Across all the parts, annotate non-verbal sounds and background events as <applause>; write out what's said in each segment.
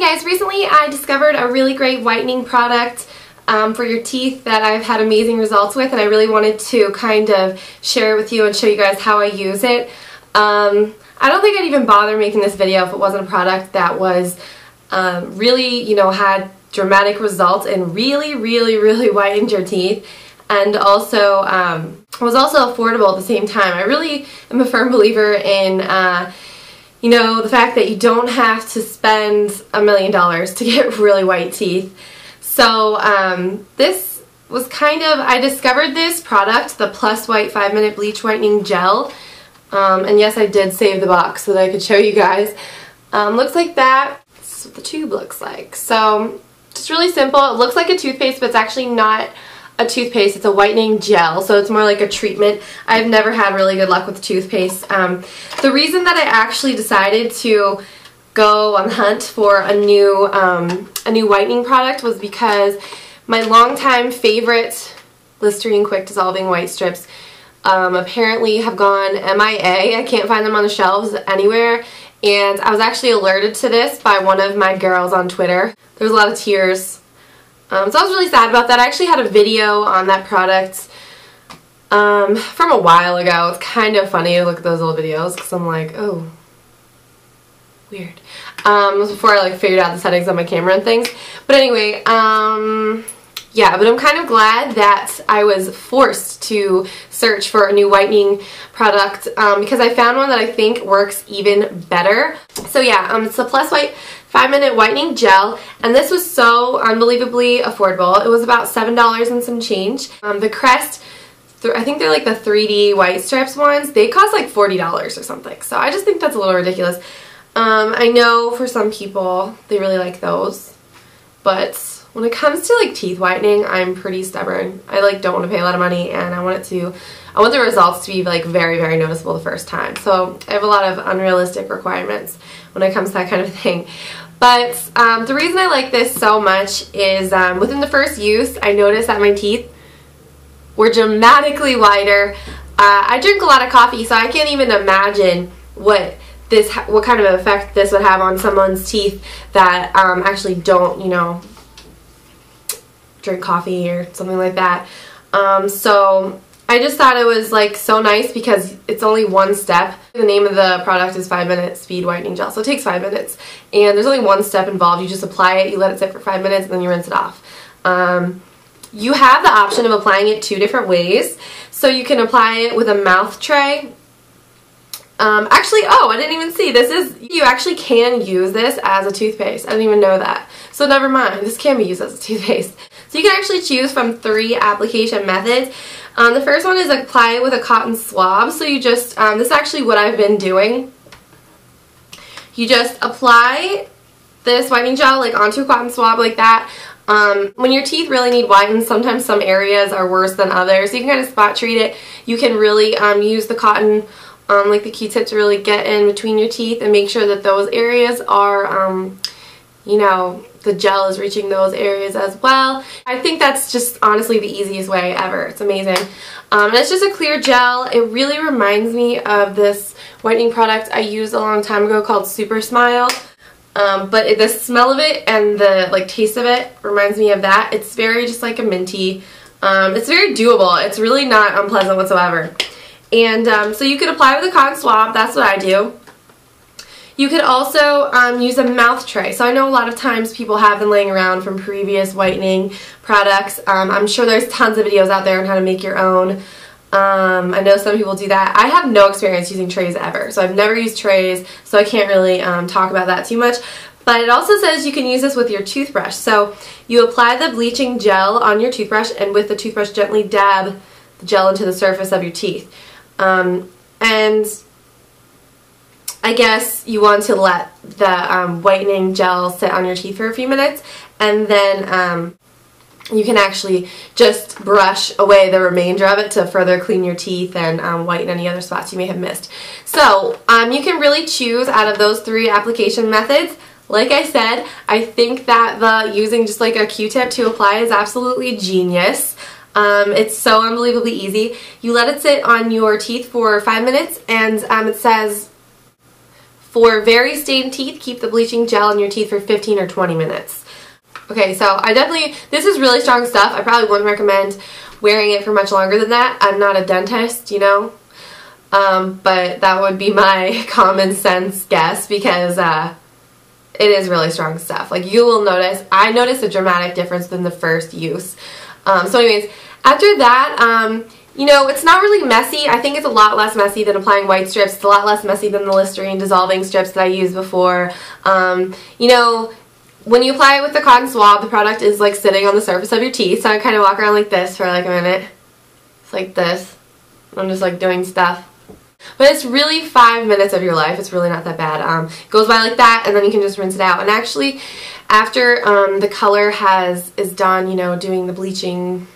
Hey guys, recently I discovered a really great whitening product um, for your teeth that I've had amazing results with and I really wanted to kind of share it with you and show you guys how I use it. Um, I don't think I'd even bother making this video if it wasn't a product that was um, really, you know, had dramatic results and really, really, really <laughs> whitened your teeth and also um, was also affordable at the same time. I really am a firm believer in uh, you know, the fact that you don't have to spend a million dollars to <laughs> get really white teeth. So um, this was kind of, I discovered this product, the Plus White 5 Minute Bleach Whitening Gel. Um, and yes, I did save the box so that I could show you guys. Um, looks like that. This is what the tube looks like. So, just really simple. It looks like a toothpaste, but it's actually not a toothpaste. It's a whitening gel, so it's more like a treatment. I've never had really good luck with toothpaste. Um, the reason that I actually decided to go on the hunt for a new um, a new whitening product was because my longtime favorite Listerine Quick Dissolving White Strips um, apparently have gone MIA. I can't find them on the shelves anywhere. And I was actually alerted to this by one of my girls on Twitter. There was a lot of tears um, so I was really sad about that. I actually had a video on that product um, from a while ago. It's kind of funny to look at those old videos because I'm like, oh, weird. Um, before I like figured out the settings on my camera and things. But anyway, um, yeah, but I'm kind of glad that I was forced to search for a new whitening product um, because I found one that I think works even better. So yeah, um, it's the Plus White 5 Minute Whitening Gel, and this was so unbelievably affordable. It was about $7 and some change. Um, the Crest, I think they're like the 3D white strips ones, they cost like $40 or something. So I just think that's a little ridiculous. Um, I know for some people they really like those, but when it comes to like teeth whitening, I'm pretty stubborn. I like don't want to pay a lot of money and I want it to, I want the results to be like very, very noticeable the first time. So I have a lot of unrealistic requirements when it comes to that kind of thing. But um, the reason I like this so much is um, within the first use, I noticed that my teeth were dramatically whiter. Uh, I drink a lot of coffee, so I can't even imagine what this, what kind of effect this would have on someone's teeth that um, actually don't, you know, drink coffee or something like that. Um, so I just thought it was like so nice because it's only one step. The name of the product is 5 Minute Speed Whitening Gel, so it takes 5 minutes. And there's only one step involved. You just apply it, you let it sit for 5 minutes, and then you rinse it off. Um, you have the option of applying it two different ways. So you can apply it with a mouth tray. Um, actually, oh, I didn't even see. This is, you actually can use this as a toothpaste. I didn't even know that. So never mind, this can be used as a toothpaste. So you can actually choose from three application methods. Um, the first one is apply it with a cotton swab. So you just, um, this is actually what I've been doing. You just apply this whitening gel like onto a cotton swab like that. Um, when your teeth really need whitened, sometimes some areas are worse than others. You can kind of spot treat it. You can really um, use the cotton, um, like the Q-tip to really get in between your teeth and make sure that those areas are, um, you know, the gel is reaching those areas as well. I think that's just honestly the easiest way ever. It's amazing. Um, it's just a clear gel. It really reminds me of this whitening product I used a long time ago called Super Smile. Um, but the smell of it and the like taste of it reminds me of that. It's very just like a minty. Um, it's very doable. It's really not unpleasant whatsoever. And um, so you could apply with a cotton swab. That's what I do. You could also um, use a mouth tray. So I know a lot of times people have been laying around from previous whitening products. Um, I'm sure there's tons of videos out there on how to make your own. Um, I know some people do that. I have no experience using trays ever, so I've never used trays, so I can't really um, talk about that too much. But it also says you can use this with your toothbrush. So you apply the bleaching gel on your toothbrush and with the toothbrush gently dab the gel into the surface of your teeth. Um, and I guess you want to let the um, whitening gel sit on your teeth for a few minutes and then um, you can actually just brush away the remainder of it to further clean your teeth and um, whiten any other spots you may have missed. So um, you can really choose out of those three application methods. Like I said, I think that the using just like a Q-tip to apply is absolutely genius. Um, it's so unbelievably easy. You let it sit on your teeth for five minutes and um, it says For very stained teeth, keep the bleaching gel in your teeth for 15 or 20 minutes. Okay, so I definitely, this is really strong stuff. I probably wouldn't recommend wearing it for much longer than that. I'm not a dentist, you know, um, but that would be my <laughs> common sense guess because uh, it is really strong stuff. Like you will notice, I noticed a dramatic difference than the first use. Um, so anyways, after that, um, you know, it's not really messy. I think it's a lot less messy than applying white strips. It's a lot less messy than the Listerine dissolving strips that I used before. Um, you know, when you apply it with the cotton swab, the product is like sitting on the surface of your teeth. So I kind of walk around like this for like a minute. It's like this. I'm just like doing stuff. But it's really five minutes of your life. It's really not that bad. Um, it goes by like that, and then you can just rinse it out. And actually, after um, the color has is done, you know, doing the bleaching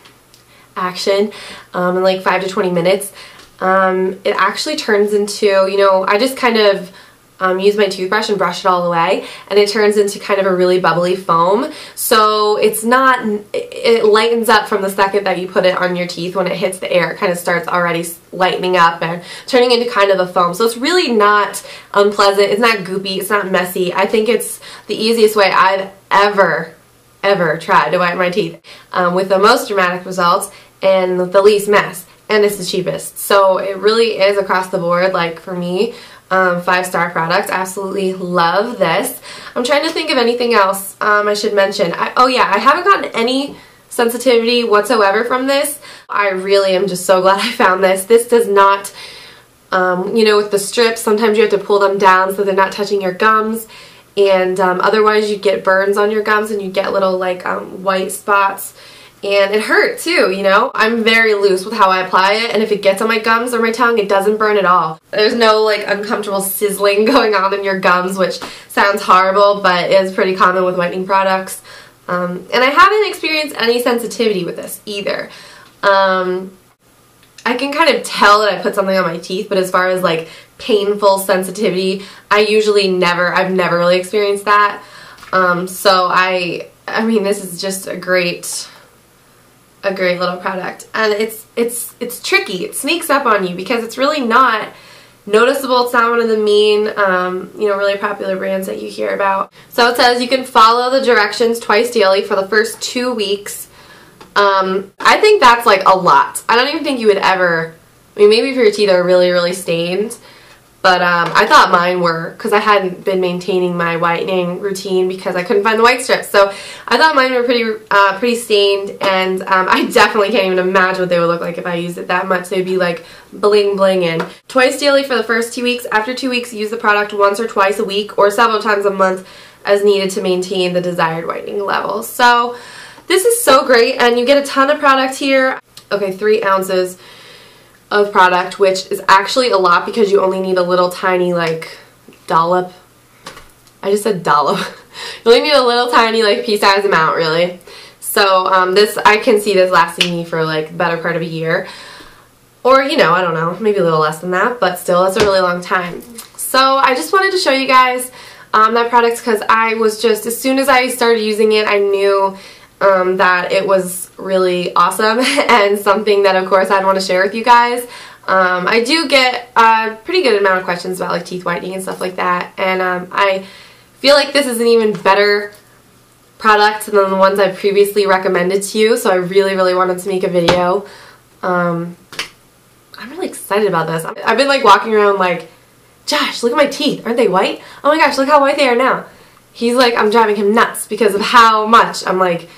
action um, in like 5 to 20 minutes, um, it actually turns into, you know, I just kind of um, use my toothbrush and brush it all away and it turns into kind of a really bubbly foam. So it's not it lightens up from the second that you put it on your teeth. When it hits the air it kind of starts already lightening up and turning into kind of a foam. So it's really not unpleasant. It's not goopy. It's not messy. I think it's the easiest way I've ever ever tried to whiten my teeth um, with the most dramatic results and the least mess and it's the cheapest so it really is across the board like for me um, five star product. Absolutely love this. I'm trying to think of anything else um, I should mention. I, oh yeah, I haven't gotten any sensitivity whatsoever from this. I really am just so <laughs> glad I found this. This does not, um, you know, with the strips, sometimes you have to pull them down so they're not touching your gums. And um, otherwise you get burns on your gums and you get little like um, white spots and it hurt too, you know? I'm very loose with how I apply it, and if it gets on my gums or my tongue, it doesn't burn at all. There's no like uncomfortable sizzling <laughs> going on in your gums, which sounds horrible, but is pretty common with whitening products. Um, and I haven't experienced any sensitivity with this either. Um, I can kind of tell that I put something on my teeth, but as far as like painful sensitivity, I usually never, I've never really experienced that. Um, so I, I mean, this is just a great a great little product. And it's it's it's tricky. It sneaks up on you because it's really not noticeable. It's not one of the mean, um, you know, really popular brands that you hear about. So it says you can follow the directions twice daily for the first two weeks. Um, I think that's like a lot. I don't even think you would ever, I mean, maybe if your teeth are really, really stained, but um, I thought mine were because I hadn't been maintaining my whitening routine because I couldn't find the white strips. So I thought mine were pretty uh, pretty stained and um, I definitely can't even imagine what they would look like if I used it that much. They'd be like bling bling in. Twice daily for the first two weeks. After two weeks, use the product once or twice a week or several times a month as needed to maintain the desired whitening level. So this is so great and you get a ton of product here. Okay, three ounces of product, which is actually a lot because you only need a little tiny like dollop. I just said dollop. <laughs> you only need a little tiny like pea-sized amount really. So um, this, I can see this lasting me for like the better part of a year. Or, you know, I don't know, maybe a little less than that, but still, that's a really long time. So I just wanted to show you guys um, that product because I was just, as soon as I started using it, I knew um, that it was really awesome <laughs> and something that of course I'd want to share with you guys. Um, I do get a pretty good amount of questions about like teeth whitening and stuff like that and um, I feel like this is an even better product than the ones I've previously recommended to you so I really really wanted to make a video. Um, I'm really excited about this. I've been like walking around like Josh look at my teeth aren't they white? Oh my gosh look how white they are now. He's like I'm driving him nuts because of how much I'm like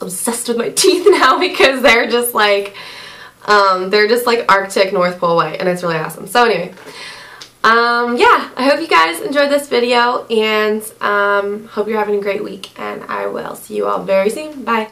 obsessed with my <laughs> teeth now because they're just like, um, they're just like Arctic North Pole white and it's really awesome. So anyway, um, yeah, I hope you guys enjoyed this video and um, hope you're having a great week and I will see you all very soon. Bye.